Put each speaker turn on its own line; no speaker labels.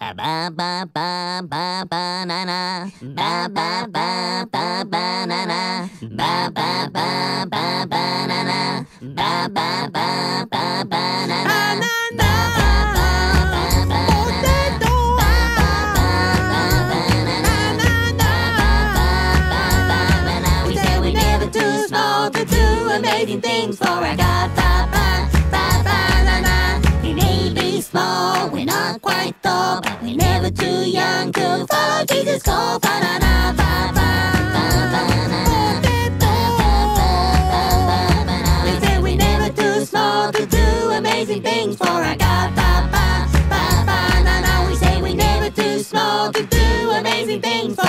Ba ba ba ba. Ba ba ba ba banana. Ba ba ba ba banana. Ba ba ba ba banana. We said we're never too small to do amazing things for our God. Small, we're not quite tall, but we're never too young to follow Jesus' call. Ba ba ba. Ba ba said we're never too small to do amazing things for our God. We say we're never too small to do amazing things for